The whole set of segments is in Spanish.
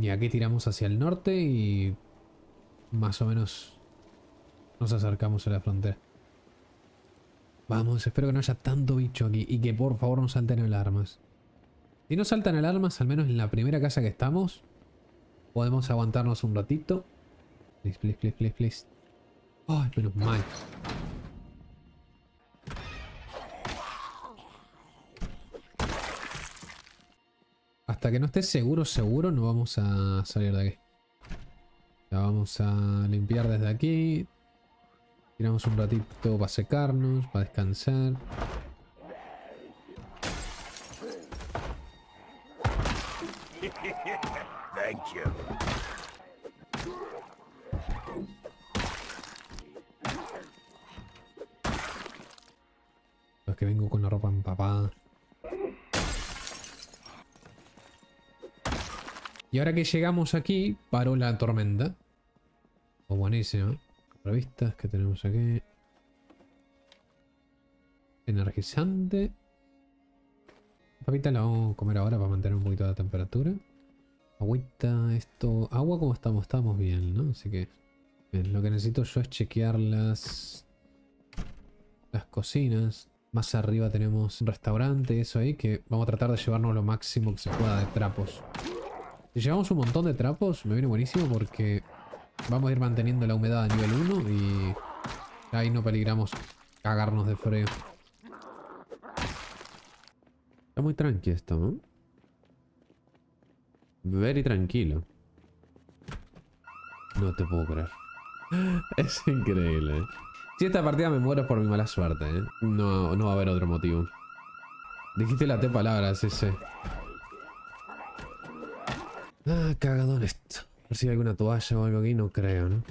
Y aquí tiramos hacia el norte y más o menos nos acercamos a la frontera. Vamos, espero que no haya tanto bicho aquí y que por favor no salten alarmas. Si no saltan alarmas, al menos en la primera casa que estamos, podemos aguantarnos un ratito. Please, please, please, please, please. Ay, menos mal. Hasta que no esté seguro, seguro, no vamos a salir de aquí. Ya vamos a limpiar desde aquí. Tiramos un ratito para secarnos, para descansar. Thank. Ahora que llegamos aquí, paró la tormenta. Oh, buenísimo. Revistas que tenemos aquí. Energizante. Papita la vamos a comer ahora para mantener un poquito de temperatura. Agüita, esto... Agua como estamos, estamos bien, ¿no? Así que... Lo que necesito yo es chequear las... Las cocinas. Más arriba tenemos un restaurante, eso ahí, que vamos a tratar de llevarnos lo máximo que se pueda de trapos. Si llevamos un montón de trapos, me viene buenísimo porque vamos a ir manteniendo la humedad a nivel 1 y ahí no peligramos cagarnos de frío. Está muy tranqui esto, ¿no? Very tranquilo. No te puedo creer. Es increíble. ¿eh? Si esta partida me muero por mi mala suerte, ¿eh? No, no va a haber otro motivo. Dijiste la T palabras ese. Ah, cagadón esto. A ver si hay alguna toalla o algo aquí, no creo, ¿no?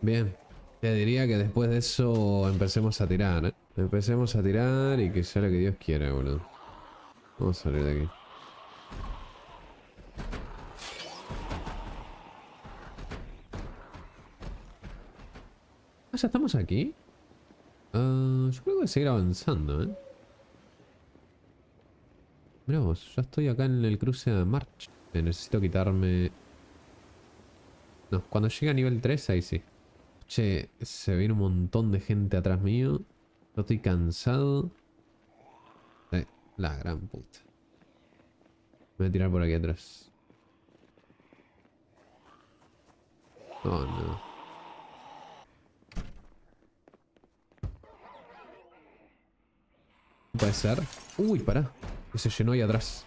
Bien. Te diría que después de eso empecemos a tirar, ¿eh? Empecemos a tirar y que sea lo que Dios quiera, boludo. Vamos a salir de aquí. Ah, ¿ya estamos aquí? Ah, yo creo que voy a seguir avanzando, ¿eh? Mira vos, ya estoy acá en el cruce de March. Necesito quitarme... No, cuando llegue a nivel 3, ahí sí. Che, se viene un montón de gente atrás mío. No estoy cansado. Eh, la gran puta. Me voy a tirar por aquí atrás. Oh, no. Puede ser. Uy, pará. Se llenó ahí atrás.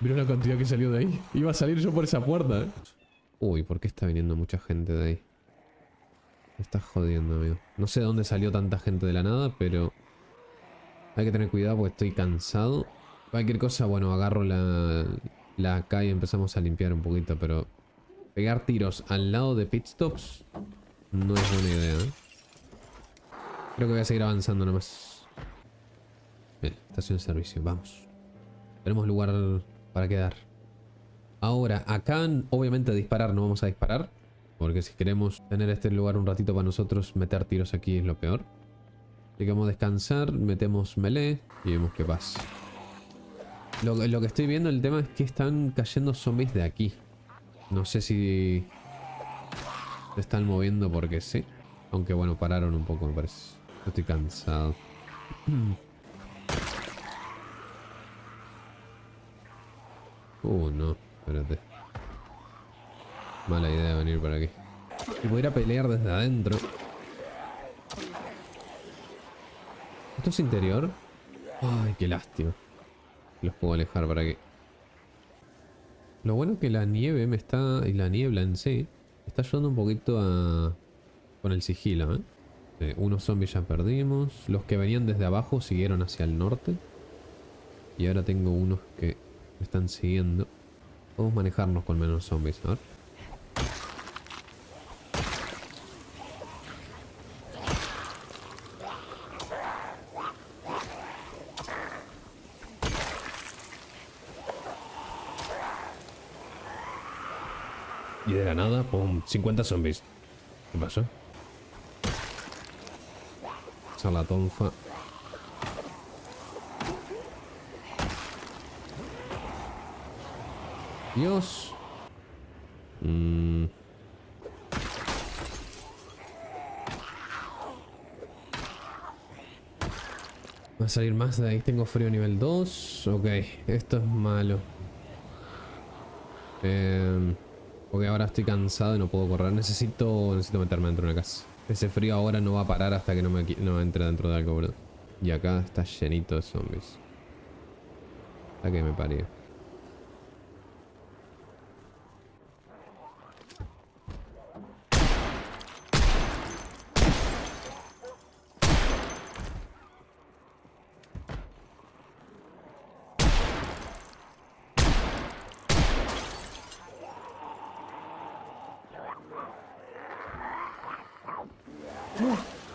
Mira la cantidad que salió de ahí. Iba a salir yo por esa puerta, eh. Uy, ¿por qué está viniendo mucha gente de ahí? Me estás jodiendo, amigo. No sé de dónde salió tanta gente de la nada, pero... Hay que tener cuidado porque estoy cansado. Cualquier cosa, bueno, agarro la, la y empezamos a limpiar un poquito, pero... Pegar tiros al lado de pitstops no es buena idea, ¿eh? Creo que voy a seguir avanzando nomás. Bien, estación de servicio, vamos. Tenemos lugar para quedar. Ahora, acá obviamente disparar no vamos a disparar. Porque si queremos tener este lugar un ratito para nosotros, meter tiros aquí es lo peor. Vamos a descansar, metemos melee y vemos qué pasa. Lo, lo que estoy viendo, el tema es que están cayendo zombies de aquí. No sé si se están moviendo porque sí. Aunque bueno, pararon un poco me parece. Estoy cansado. Uh, no. Espérate. Mala idea venir por aquí. Si pudiera pelear desde adentro. ¿Esto es interior? Ay, qué lástima. Los puedo alejar para aquí. Lo bueno es que la nieve me está... Y la niebla en sí... Está ayudando un poquito a... Con el sigilo, ¿eh? Eh, unos zombies ya perdimos. Los que venían desde abajo siguieron hacia el norte. Y ahora tengo unos que me están siguiendo. Podemos manejarnos con menos zombies, a ver. Y de la nada, pum, 50 zombies. ¿Qué pasó? La tonfa. Dios. Mm. Va a salir más de ahí. Tengo frío nivel 2. Ok, esto es malo. Eh, porque ahora estoy cansado y no puedo correr. Necesito, necesito meterme dentro de una casa. Ese frío ahora no va a parar hasta que no me no entre dentro de algo, bro. Y acá está llenito de zombies. Hasta que me parió.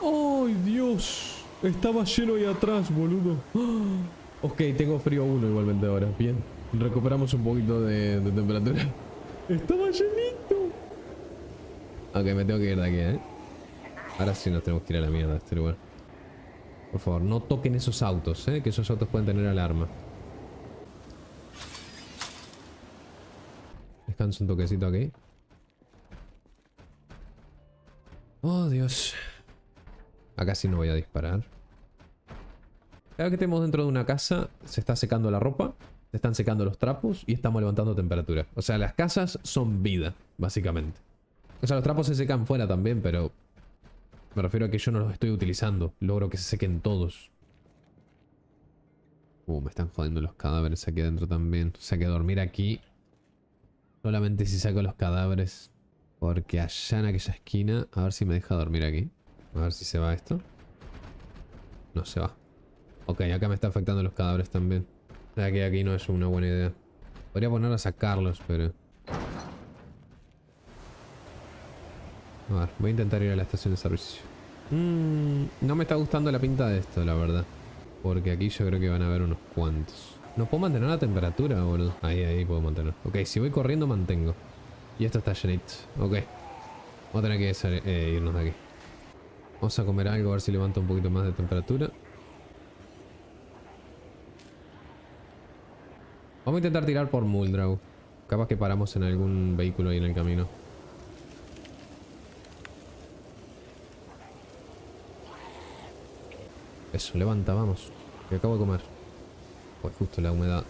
¡Ay, Dios! Estaba lleno ahí atrás, boludo. Ok, tengo frío uno igualmente ahora. Bien. Recuperamos un poquito de, temperatura. ¡Estaba llenito! Ok, me tengo que ir de aquí, ¿eh? Ahora sí nos tenemos que ir a la mierda de este. Por favor, no toquen esos autos, ¿eh? Que esos autos pueden tener alarma. Descanso un toquecito aquí. Dios. Acá sí no voy a disparar. Cada vez que estemos dentro de una casa, se está secando la ropa, se están secando los trapos y estamos levantando temperatura. O sea, las casas son vida, básicamente. O sea, los trapos se secan fuera también, pero... Me refiero a que yo no los estoy utilizando. Logro que se sequen todos. Uh, me están jodiendo los cadáveres aquí adentro también. O sea que dormir aquí... Solamente si saco los cadáveres. Porque allá en aquella esquina... A ver si me deja dormir aquí. A ver si se va esto. No se va. Ok, acá me está afectando los cadáveres también. O sea que aquí no es una buena idea. Podría poner a sacarlos, pero... A ver, voy a intentar ir a la estación de servicio. Mmm, no me está gustando la pinta de esto, la verdad. Porque aquí yo creo que van a haber unos cuantos. No puedo mantener la temperatura, boludo. Ahí, ahí puedo mantener. Ok, si voy corriendo, mantengo. Y esto está llenito. Ok. Vamos a tener que eh, irnos de aquí. Vamos a comer algo, a ver si levanta un poquito más de temperatura. Vamos a intentar tirar por Muldraw. Capaz que paramos en algún vehículo ahí en el camino. Eso, levanta, vamos. Que acabo de comer. Pues justo la humedad.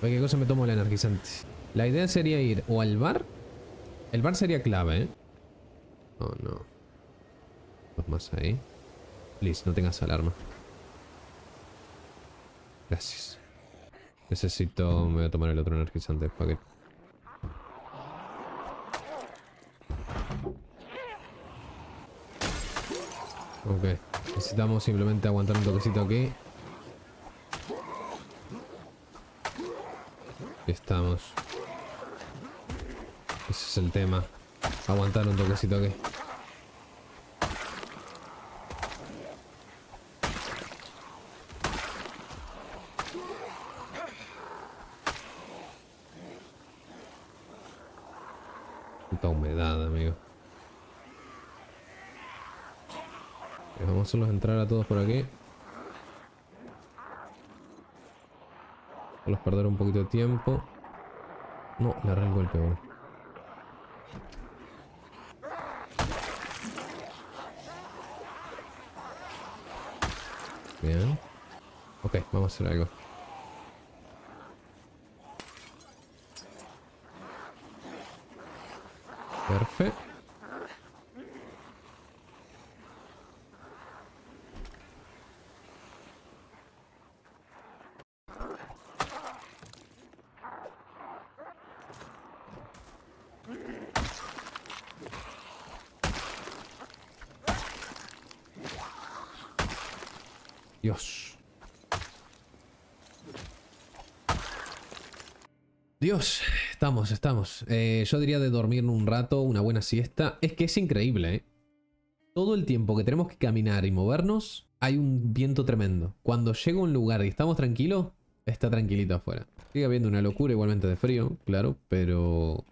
Cualquier cosa me tomo el energizante. La idea sería ir o al bar. El bar sería clave, ¿eh? Oh, no. Dos más ahí. Please, no tengas alarma. Gracias. Necesito... Me voy a tomar el otro energizante para que... Ok. Necesitamos simplemente aguantar un toquecito aquí. Estamos. Ese es el tema. Aguantar un toquecito aquí. humedad, amigo. Vamos a entrar a todos por aquí. A perder un poquito de tiempo. No, le agarré el bueno. Bien. Ok, vamos a hacer algo. Perfecto. Dios. Dios. Estamos, estamos. Eh, yo diría de dormir un rato, una buena siesta. Es que es increíble, ¿eh? Todo el tiempo que tenemos que caminar y movernos, hay un viento tremendo. Cuando llego a un lugar y estamos tranquilos, está tranquilito afuera. Sigue habiendo una locura igualmente de frío, claro, pero...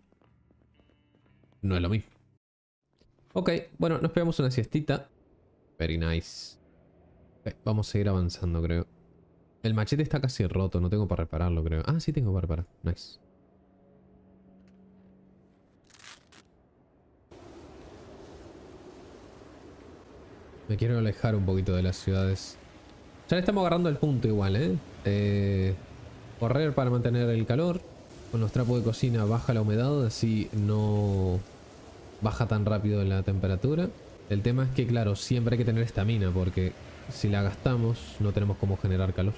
No es lo mismo. Ok, bueno, nos pegamos una siestita. Very nice. Vamos a seguir avanzando, creo. El machete está casi roto, no tengo para repararlo, creo. Ah, sí tengo para reparar. Nice. Me quiero alejar un poquito de las ciudades. Ya le estamos agarrando el punto igual, ¿eh? ¿eh? Correr para mantener el calor. Con los trapos de cocina baja la humedad, así no baja tan rápido la temperatura. El tema es que, claro, siempre hay que tener estamina porque si la gastamos no tenemos cómo generar calor.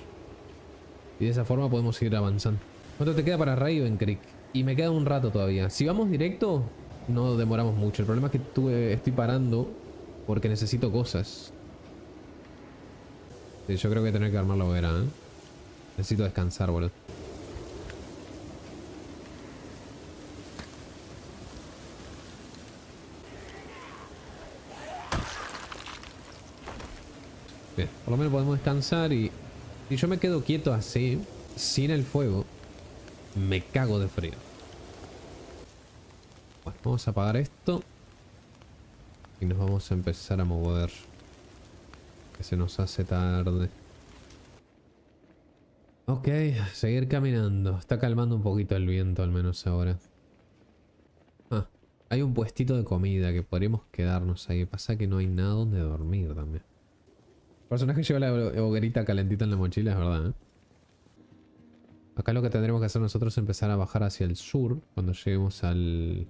Y de esa forma podemos ir avanzando. ¿Cuánto te queda para Raven Creek? Y me queda un rato todavía. Si vamos directo, no demoramos mucho. El problema es que estoy parando porque necesito cosas. Yo creo que voy a tener que armar la hoguera, ¿eh? Necesito descansar, boludo. Bien, por lo menos podemos descansar y... Si yo me quedo quieto así, sin el fuego, me cago de frío. Bueno, vamos a apagar esto. Y nos vamos a empezar a mover. Que se nos hace tarde. Ok, seguir caminando. Está calmando un poquito el viento al menos ahora. Ah, hay un puestito de comida que podríamos quedarnos ahí. Pasa que no hay nada donde dormir también. El personaje lleva la hoguerita calentita en la mochila, es verdad, ¿eh? Acá lo que tendremos que hacer nosotros es empezar a bajar hacia el sur cuando lleguemos al,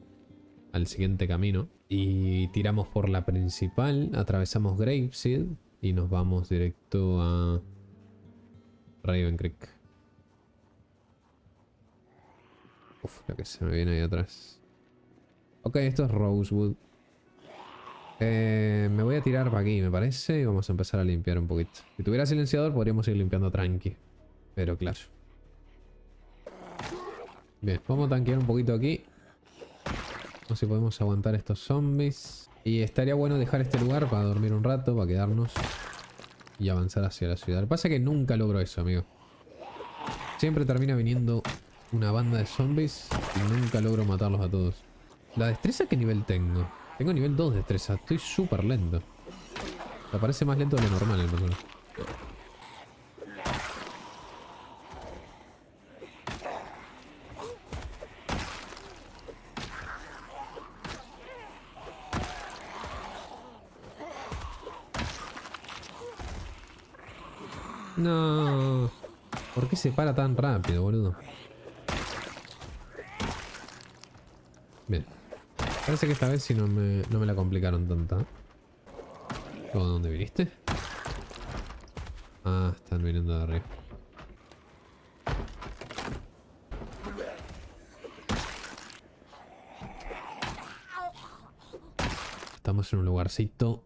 al siguiente camino. Y tiramos por la principal, atravesamos Graveseed y nos vamos directo a Raven Creek. Uf, la que se me viene ahí atrás. Ok, esto es Rosewood. Eh, me voy a tirar para aquí, me parece, y vamos a empezar a limpiar un poquito. Si tuviera silenciador podríamos ir limpiando tranqui. Pero claro. Bien, vamos a tanquear un poquito aquí. Sé si podemos aguantar estos zombies. Y estaría bueno dejar este lugar para dormir un rato, para quedarnos y avanzar hacia la ciudad. Lo que pasa es que nunca logro eso, amigo. Siempre termina viniendo una banda de zombies y nunca logro matarlos a todos. ¿La destreza qué nivel tengo? Tengo nivel 2 de destreza. Estoy súper lento. Me parece más lento de lo normal el personaje. No. ¿Por qué se para tan rápido, boludo? Bien. Parece que esta vez sí no me, no me la complicaron tanta. ¿De dónde viniste? Ah, están viniendo de arriba. Estamos en un lugarcito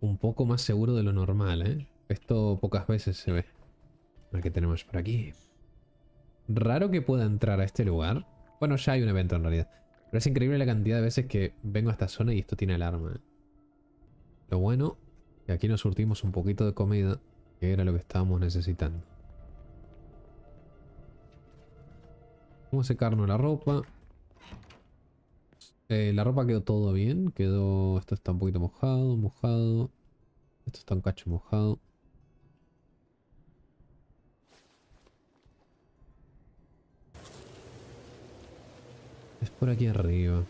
un poco más seguro de lo normal, ¿eh? Esto pocas veces se ve. A ver qué tenemos por aquí. Raro que pueda entrar a este lugar. Bueno, ya hay un evento en realidad. Pero es increíble la cantidad de veces que vengo a esta zona y esto tiene alarma. Lo bueno, que aquí nos surtimos un poquito de comida, que era lo que estábamos necesitando. Vamos a secarnos la ropa. Eh, la ropa quedó todo bien. Quedó... Esto está un poquito mojado, mojado. Esto está un cacho mojado. Es por aquí arriba.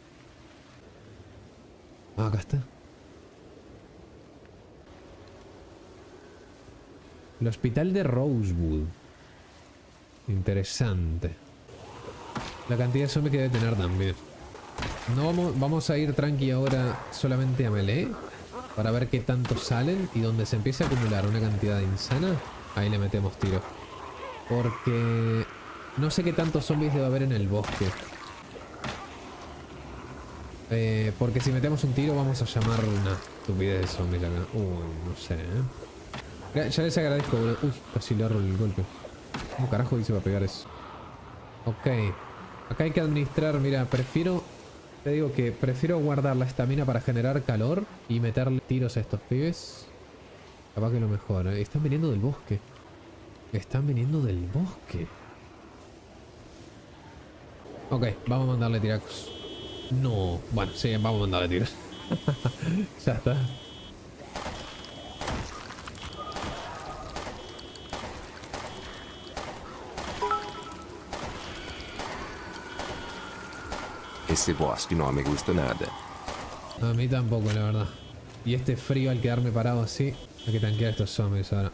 Ah, acá está. El hospital de Rosewood. Interesante. La cantidad de zombies que debe tener también. No vamos, vamos a ir tranqui ahora solamente a melee. Para ver qué tanto salen. Y donde se empiece a acumular una cantidad insana. Ahí le metemos tiro. Porque... No sé qué tantos zombies debe haber en el bosque. Eh, porque si metemos un tiro vamos a llamar una estupidez de zombies acá. Uy, no sé, ¿eh? Ya les agradezco, boludo. Uy, casi le el golpe. ¿Cómo carajo dice va a pegar eso? Ok. Acá hay que administrar, mira, prefiero... Te digo que prefiero guardar la estamina para generar calor y meterle tiros a estos pibes. Capaz que lo mejor, ¿eh? Están viniendo del bosque. Están viniendo del bosque. Ok, vamos a mandarle tiracos. No. Bueno, sí, vamos a mandarle tiros. ya está. Ese bosque no me gusta nada. A mí tampoco, la verdad. Y este frío al quedarme parado así, hay que tanquear estos zombies ahora.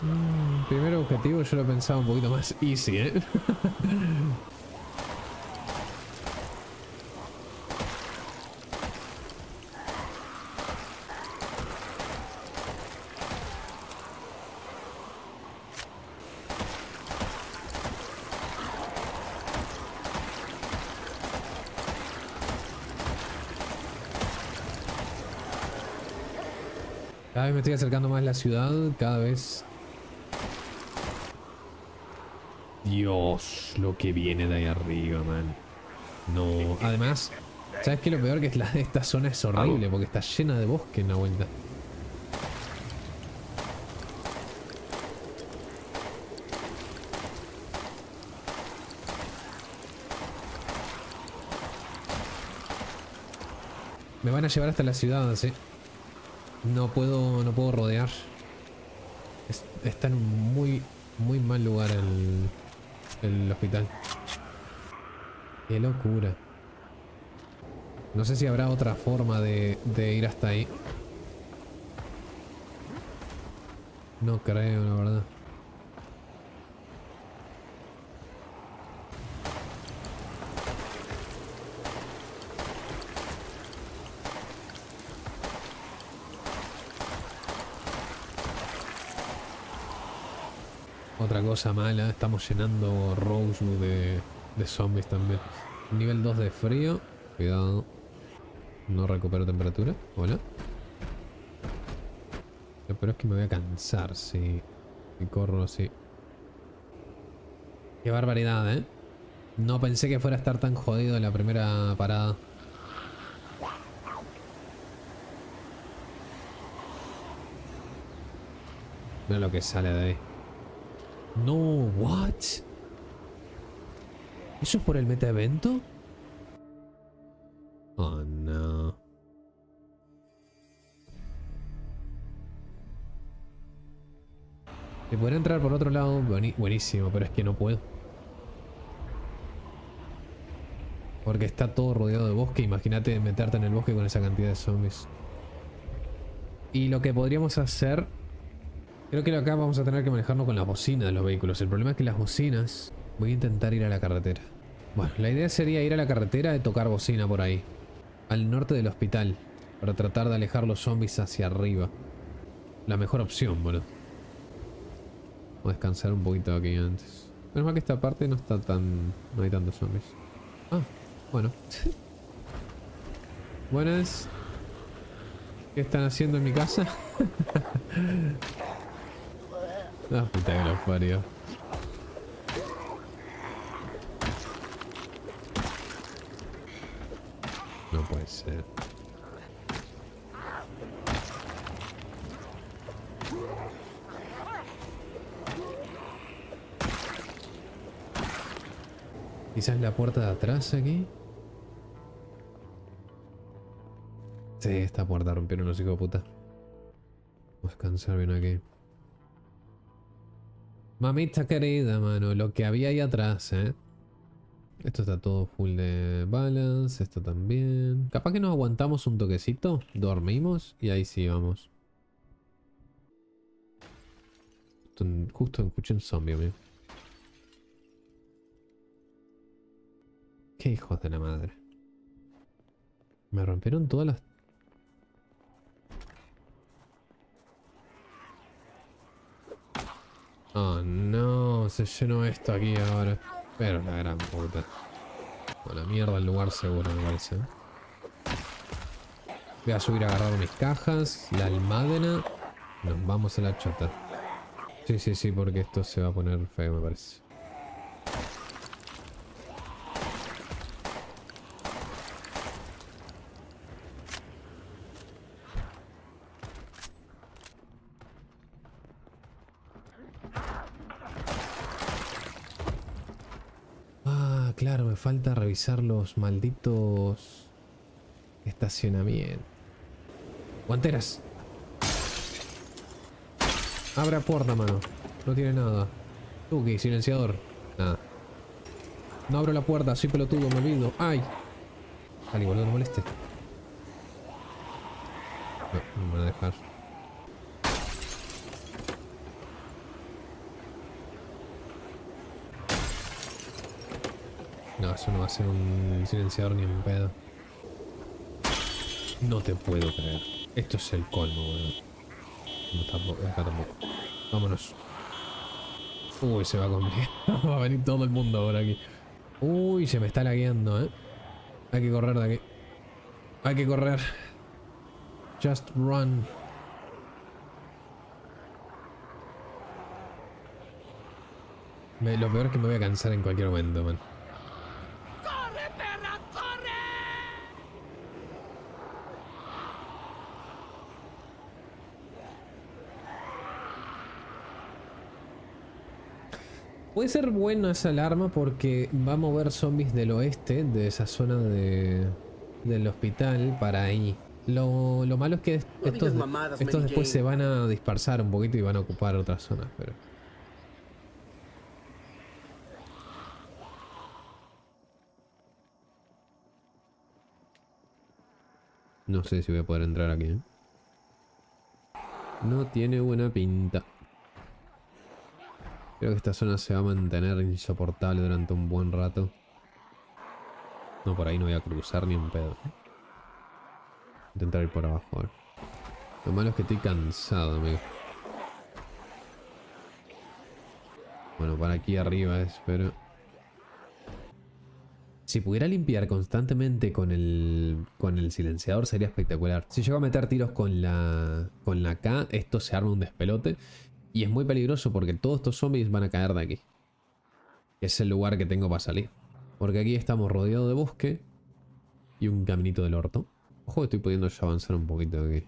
Mm, primer objetivo yo lo pensaba un poquito más easy, ¿eh? Cada vez me estoy acercando más a la ciudad, cada vez... Dios, lo que viene de ahí arriba, man. No, además, ¿sabes qué? Lo peor que es la de esta zona es horrible, porque está llena de bosque en la vuelta. Me van a llevar hasta la ciudad, sí. No puedo, no puedo rodear. Es- está en un muy, muy mal lugar el, el hospital. Qué locura. No sé si habrá otra forma de, ir hasta ahí. No creo, la verdad. Otra cosa mala, estamos llenando Rosewood de, de zombies también. Nivel 2 de frío. Cuidado. No recupero temperatura. Hola. Peor es que me voy a cansar si, si corro así. Qué barbaridad, ¿eh? No pensé que fuera a estar tan jodido en la primera parada. Mira lo que sale de ahí. No, what? ¿Eso es por el meta evento? Oh no. Si pudiera entrar por otro lado, buenísimo, pero es que no puedo. Porque está todo rodeado de bosque. Imagínate meterte en el bosque con esa cantidad de zombies. Y lo que podríamos hacer Creo que acá vamos a tener que manejarnos con las bocinas de los vehículos. El problema es que las bocinas... Voy a intentar ir a la carretera. Bueno, la idea sería ir a la carretera y tocar bocina por ahí. Al norte del hospital. Para tratar de alejar los zombies hacia arriba. La mejor opción, boludo. Vamos a descansar un poquito aquí antes. Menos mal que esta parte no está tan... No hay tantos zombies. Ah, bueno. Buenas. ¿Qué están haciendo en mi casa? La puta que los parió. No puede ser. Quizás la puerta de atrás aquí. Sí, esta puerta rompieron los hijos de puta. Vamos a descansar bien aquí. Mamita querida, mano, lo que había ahí atrás, ¿eh? Esto está todo full de balance, esto también. Capaz que nos aguantamos un toquecito, dormimos y ahí sí vamos. Justo, escuché un zombie, amigo. Qué hijos de la madre. Me rompieron todas las... Oh no, se llenó esto aquí ahora. Pero la gran puta. A la mierda el lugar seguro me parece. Voy a subir a agarrar mis cajas, la almádena. Nos vamos a la chota. Sí, sí, sí, porque esto se va a poner feo me parece. claro, me falta revisar los malditos estacionamientos. Guanteras. Abre la puerta, mano. No tiene nada. Tuki, silenciador. Nada. No abro la puerta, soy pelotudo, me olvido. ¡Ay! Dale, boludo, no moleste. No, no me van a dejar. No, eso no va a ser un silenciador ni un pedo. No te puedo creer. Esto es el colmo, boludo. No, tampoco, acá tampoco. Vámonos. Uy, se va a complicar. va a venir todo el mundo ahora aquí. Uy, se me está lagueando, eh. Hay que correr de aquí. Hay que correr. Just run. Me- lo peor es que me voy a cansar en cualquier momento, man. Puede ser buena esa alarma porque va a mover zombies del oeste, de esa zona de, del hospital, para ahí. Lo, lo malo es que estos, mamadas, después se van a dispersar un poquito y van a ocupar otras zonas, pero... No sé si voy a poder entrar aquí. ¿eh? No tiene buena pinta. Creo que esta zona se va a mantener insoportable durante un buen rato. No, por ahí no voy a cruzar ni un pedo. Intentar ir por abajo, ver. Lo malo es que estoy cansado, amigo. Bueno, para aquí arriba espero. Si pudiera limpiar constantemente con el, con el silenciador sería espectacular. Si llego a meter tiros con la, con la K, esto se arma un despelote. Y es muy peligroso porque todos estos zombies van a caer de aquí. Es el lugar que tengo para salir. Porque aquí estamos rodeados de bosque. Y un caminito del orto. Ojo, estoy pudiendo ya avanzar un poquito aquí.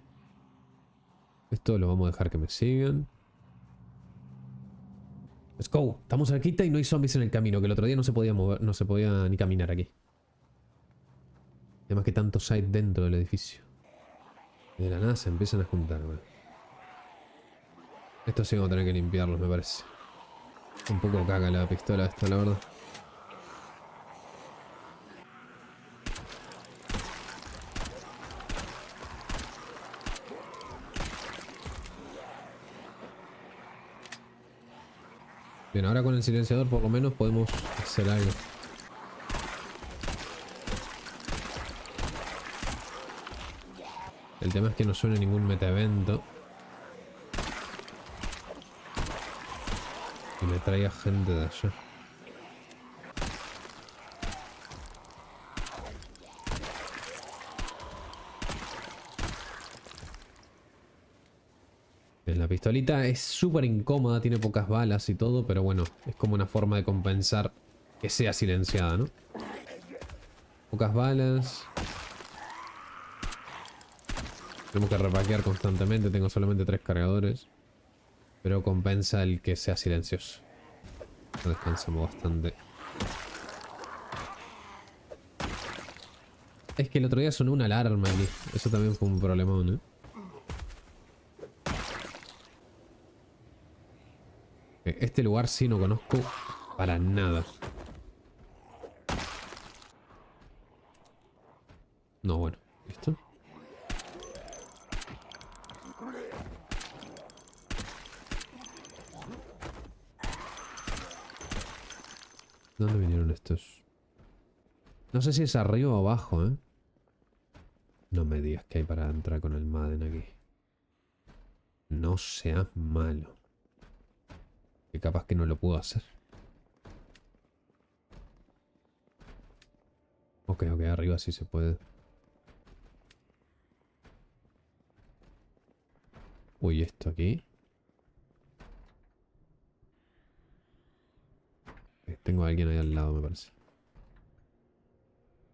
Esto lo vamos a dejar que me sigan. Let's go. Estamos cerquita y no hay zombies en el camino. Que el otro día no se podía mover, no se podía ni caminar aquí. Además que tantos hay dentro del edificio. De la nada se empiezan a juntar, weón. Esto sí vamos a tener que limpiarlos, me parece. Un poco caga la pistola esta, la verdad. Bien, ahora con el silenciador por lo menos podemos hacer algo. El tema es que no suene ningún metaevento. Y me traiga gente de allá. Bien, La pistolita es súper incómoda, tiene pocas balas y todo, pero bueno, es como una forma de compensar que sea silenciada, ¿no? Pocas balas. Tenemos que repaquear constantemente, tengo solamente tres cargadores. Pero compensa el que sea silencioso. Descansamos bastante. Es que el otro día sonó una alarma aquí. Eso también fue un problemón, ¿eh? Eh, Este lugar sí no conozco para nada. No, bueno. ¿Listo? ¿Dónde vinieron estos? No sé si es arriba o abajo, ¿eh? No me digas que hay para entrar con el Madden aquí. No seas malo. Que capaz que no lo puedo hacer. Ok, ok, arriba sí se puede. Uy, esto aquí. Eh, Tengo a alguien ahí al lado, me parece.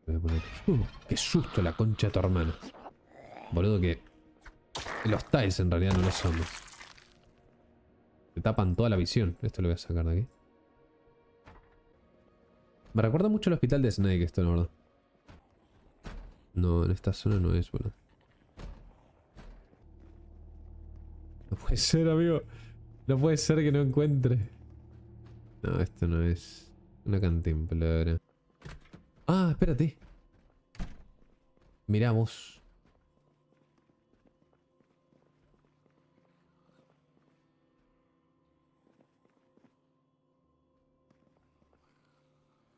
Voy a poner... ¡Uh! ¡Qué susto la concha de tu hermano! Boludo que... Los tiles en realidad no lo son. Te tapan toda la visión. Esto lo voy a sacar de aquí. Me recuerda mucho al hospital de Snake esto, la verdad. No, en esta zona no es, boludo. No puede ser, amigo. No puede ser que no encuentre. No, esto no es una cantimplora. Ah, espérate. Miramos.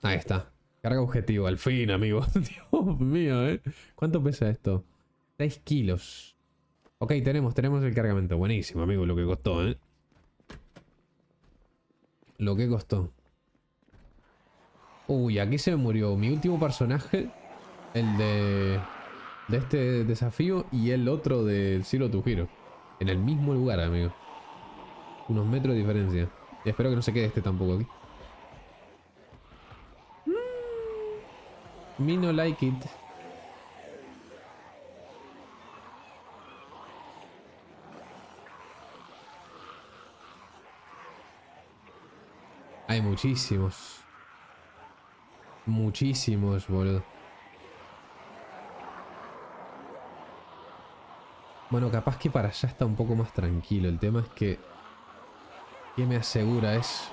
Ahí está. Carga objetivo, al fin, amigo. Dios mío, ¿eh? ¿Cuánto pesa esto? 6 kilos. Ok, tenemos, tenemos el cargamento. Buenísimo, amigo, lo que costó, ¿eh? Lo que costó. Uy, aquí se me murió mi último personaje. El de... De este desafío y el otro del Zero to Hero. En el mismo lugar, amigo. Unos metros de diferencia. Y espero que no se quede este tampoco aquí. Me no like it. Hay muchísimos. Muchísimos, boludo. Bueno, capaz que para allá está un poco más tranquilo. El tema es que... ¿Qué me asegura eso?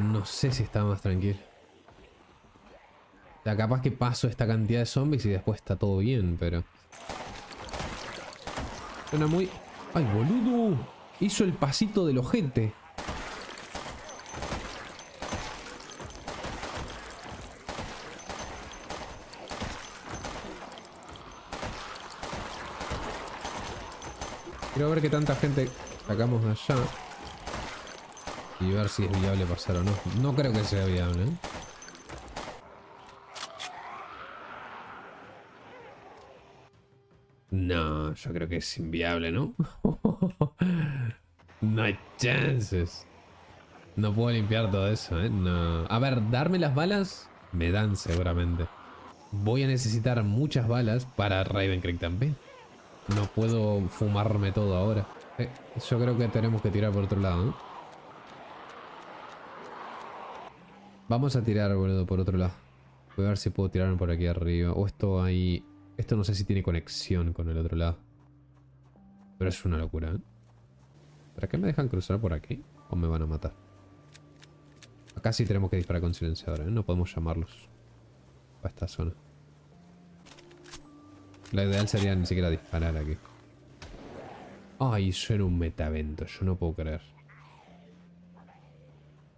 no sé si está más tranquilo. O sea, capaz que paso esta cantidad de zombies y después está todo bien, pero... Suena muy... ¡Ay, boludo! Hizo el pasito del ojete. Quiero ver qué tanta gente sacamos allá. Y ver si es viable pasar o no. No creo que sea viable. ¿eh? No, yo creo que es inviable, ¿no? no hay chances. No puedo limpiar todo eso, ¿eh? No. A ver, darme las balas me dan seguramente. Voy a necesitar muchas balas para Raven Creek también. No puedo fumarme todo ahora. Eh, yo creo que tenemos que tirar por otro lado. Vamos a tirar, boludo, por otro lado. Voy a ver si puedo tirarme por aquí arriba. O esto ahí... Esto no sé si tiene conexión con el otro lado. Pero es una locura, ¿eh? ¿Para qué me dejan cruzar por aquí? ¿O me van a matar? Acá sí tenemos que disparar con silenciador, ¿eh? No podemos llamarlos. A esta zona. La ideal sería ni siquiera disparar aquí. Ay, eso era un metavento. Yo no puedo creer.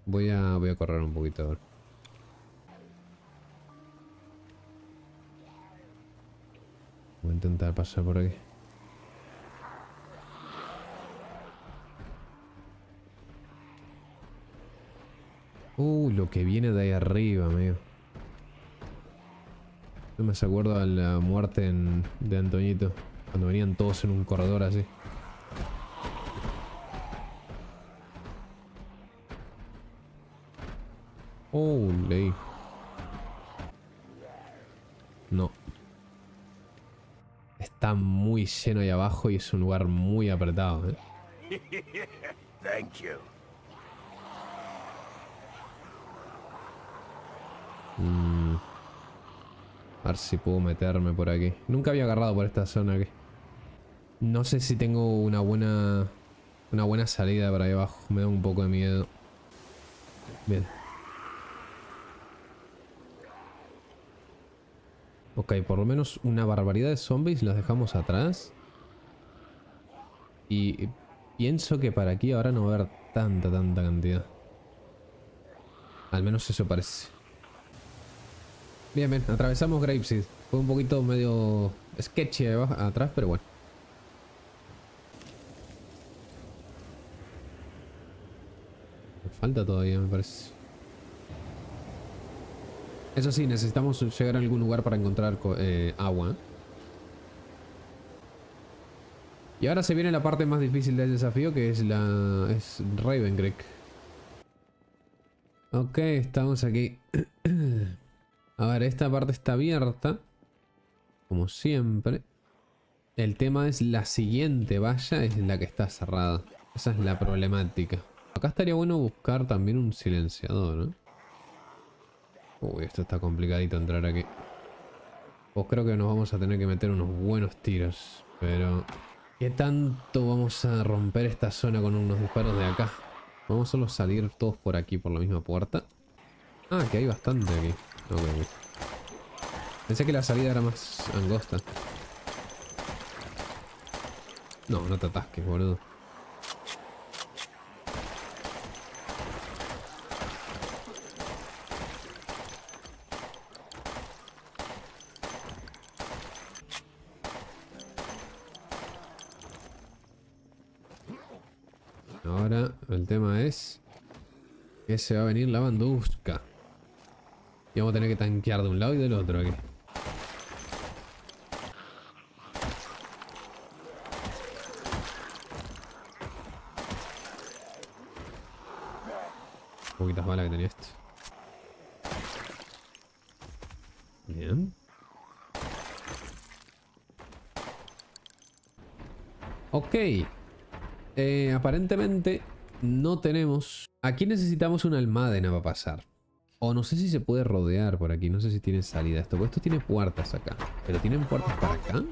Voy a, voy a correr un poquito. Voy a intentar pasar por aquí. Uh, lo que viene de ahí arriba, amigo. No me acuerdo a la muerte de Antoñito. Cuando venían todos en un corredor así. Oh, leí. No. Está muy lleno ahí abajo y es un lugar muy apretado, ¿eh? Mm. A ver si puedo meterme por aquí. Nunca había agarrado por esta zona aquí. No sé si tengo una buena... Una buena salida para ahí abajo. Me da un poco de miedo. Bien. Ok, por lo menos una barbaridad de zombies las dejamos atrás. Y pienso que para aquí ahora no va a haber tanta, tanta cantidad. Al menos eso parece. Bien, bien, atravesamos Grapeseed. Fue un poquito medio sketchy atrás, pero bueno. Falta todavía, me parece. Eso sí, necesitamos llegar a algún lugar para encontrar eh, agua. Y ahora se viene la parte más difícil del desafío, que es la... es Raven Creek. Ok, estamos aquí. a ver, esta parte está abierta. Como siempre. El tema es la siguiente valla, es la que está cerrada. Esa es la problemática. Acá estaría bueno buscar también un silenciador, ¿no? Uy, esto está complicadito entrar aquí. Pues creo que nos vamos a tener que meter unos buenos tiros. Pero... ¿Qué tanto vamos a romper esta zona con unos disparos de acá? Vamos solo a salir todos por aquí, por la misma puerta. Ah, que hay bastante aquí. Pensé que la salida era más angosta. No, no te atasques, boludo. Ahora el tema es que se va a venir la bandusca. Y vamos a tener que tanquear de un lado y del otro aquí. Poquitas balas que tenía esto. Bien. Ok. Eh, aparentemente no tenemos... Aquí necesitamos una almádena para pasar. O no sé si se puede rodear por aquí. No sé si tiene salida esto. Esto tiene puertas acá. ¿Pero tienen puertas para acá?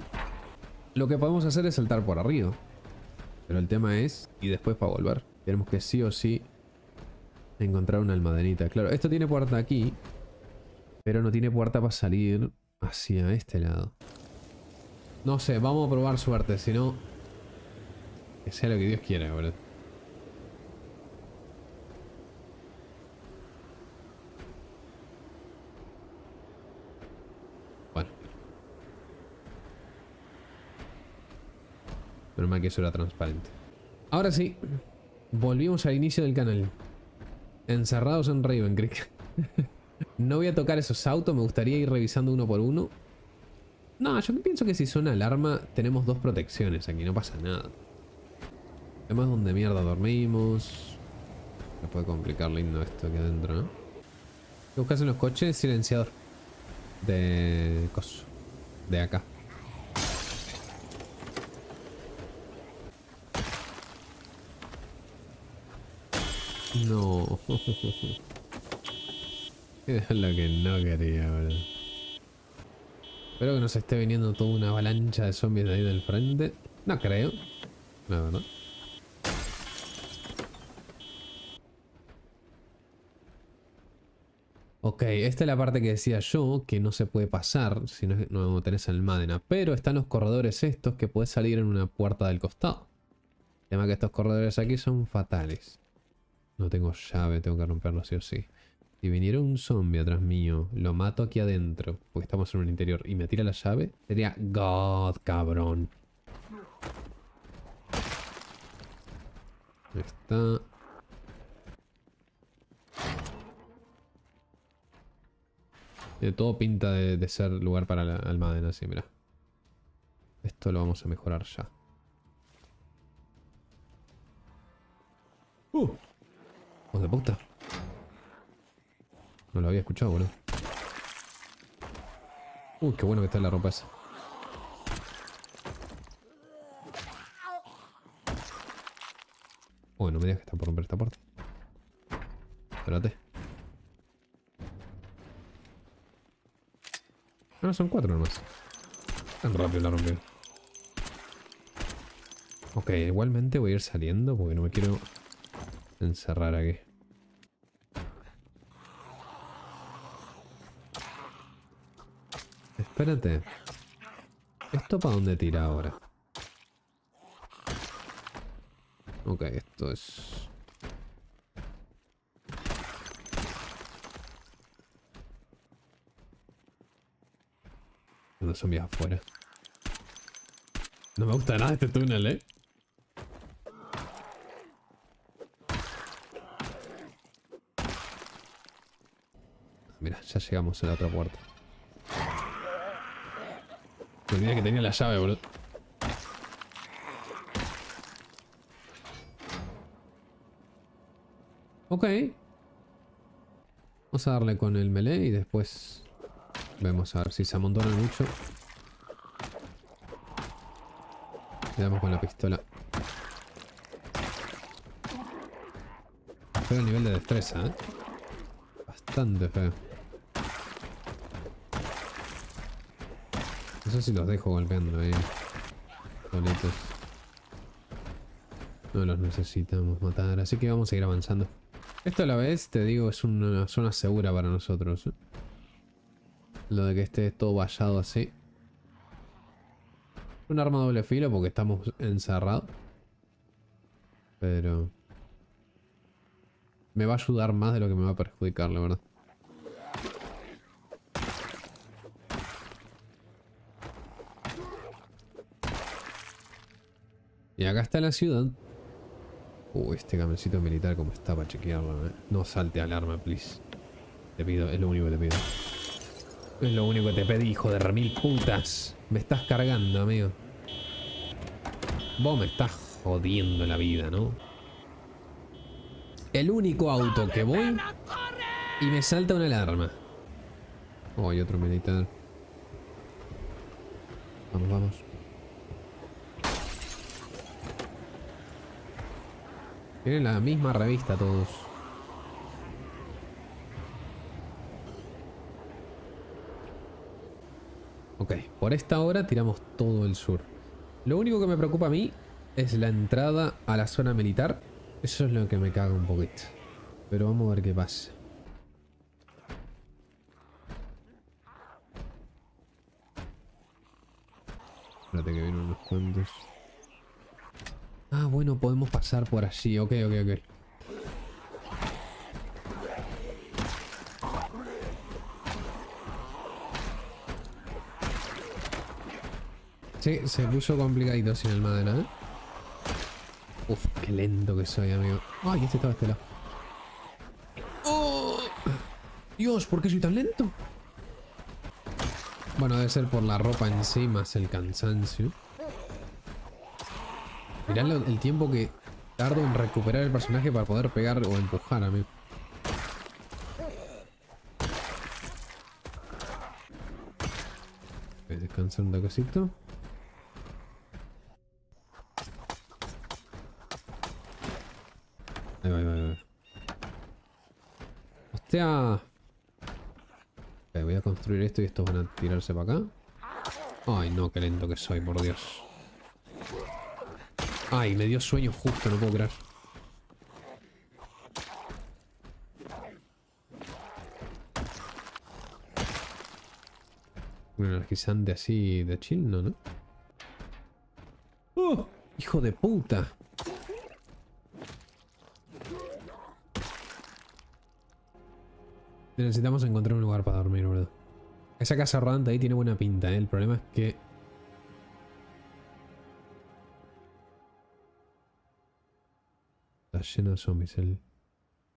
Lo que podemos hacer es saltar por arriba. Pero el tema es... Y después para volver. Tenemos que sí o sí... Encontrar una almadenita. Claro, esto tiene puerta aquí. Pero no tiene puerta para salir hacia este lado. No sé, vamos a probar suerte. Si no... Que sea lo que Dios quiera, boludo. Bueno. Que eso era transparente. Ahora sí. Volvimos al inicio del canal. Encerrados en Raven Creek. no voy a tocar esos autos, me gustaría ir revisando uno por uno. No, yo pienso que si suena alarma, tenemos dos protecciones aquí, no pasa nada. Además, donde mierda dormimos. Se puede complicar lindo esto aquí adentro, ¿no? ¿Qué buscas en los coches? Silenciador. De... coso. De acá. No. Era lo que no quería, boludo. Espero que nos esté viniendo toda una avalancha de zombies de ahí del frente. No creo. La verdad. Ok, esta es la parte que decía yo, que no se puede pasar si no, no tenés almádena. Pero están los corredores estos que puedes salir en una puerta del costado. El tema que estos corredores aquí son fatales. No tengo llave, tengo que romperlo sí o sí. Si viniera un zombie atrás mío, lo mato aquí adentro, porque estamos en un interior, y me tira la llave, sería God, cabrón. Ahí está. Tiene todo pinta de, de, ser lugar para la almádena, así, mira. Esto lo vamos a mejorar ya. ¡Uh! De puta! No lo había escuchado, boludo. Uy, qué bueno que está la ropa esa. Bueno, me digas que está por romper esta puerta. Espérate. Ah, son cuatro nomás. Tan rápido la rompieron. Ok, igualmente voy a ir saliendo porque no me quiero encerrar aquí. Espérate. ¿Esto para dónde tira ahora? Ok, esto es... No zombies afuera. No me gusta nada este túnel, eh. Mira, ya llegamos a la otra puerta. Me olvidé que tenía la llave, boludo. Ok. Vamos a darle con el melee y después vemos a ver si se amontona mucho. Le con la pistola. feo el nivel de destreza, ¿eh? Bastante feo. Sé si los dejo golpeando ahí. Solitos. No los necesitamos matar, así que vamos a seguir avanzando. Esto a la vez, te digo, es una zona segura para nosotros. ¿eh? Lo de que esté todo vallado así. Un arma doble filo porque estamos encerrados. Pero... Me va a ayudar más de lo que me va a perjudicar, la verdad. Y acá está la ciudad. Uh, este camioncito militar como está para chequearlo, ¿eh? No salte alarma, please. Te pido, es lo único que te pido. Es lo único que te pedí, hijo de remil putas. Me estás cargando, amigo. Vos me estás jodiendo la vida, ¿no? El único auto que voy y me salta una alarma. Oh, hay otro militar. Vamos, vamos. Tienen la misma revista todos. Ok, por esta hora tiramos todo el sur. Lo único que me preocupa a mí es la entrada a la zona militar. Eso es lo que me caga un poquito. Pero vamos a ver qué pasa. Espérate que vienen unos cuantos. Ah, bueno, podemos pasar por allí. Ok, ok, ok. Sí, se puso complicadito sin el madera, ¿eh? Uf, qué lento que soy, amigo. Ay, este estaba este lado. ¡Oh! Dios, ¿por qué soy tan lento? Bueno, debe ser por la ropa en sí, más el cansancio. Mirá el tiempo que tardo en recuperar el personaje para poder pegar o empujar, amigo. Voy a descansar un toquecito. Ahí va, ahí va, ahí va. Hostia. Voy a construir esto y estos van a tirarse para acá. Ay, no, qué lento que soy, por Dios. Ay, me dio sueño justo, no puedo creer. Un energizante así de chill, ¿no? ¿no? ¡Oh! ¡Hijo de puta! Necesitamos encontrar un lugar para dormir, boludo. Esa casa rodante ahí tiene buena pinta, ¿eh? El problema es que... Está lleno de zombies el...